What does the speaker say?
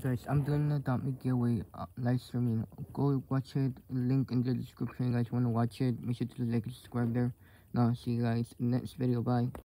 guys, I'm doing a Dominic giveaway uh, live streaming. Go watch it. Link in the description. You guys want to watch it? Make sure to like and subscribe there. Now, see you guys in the next video. Bye.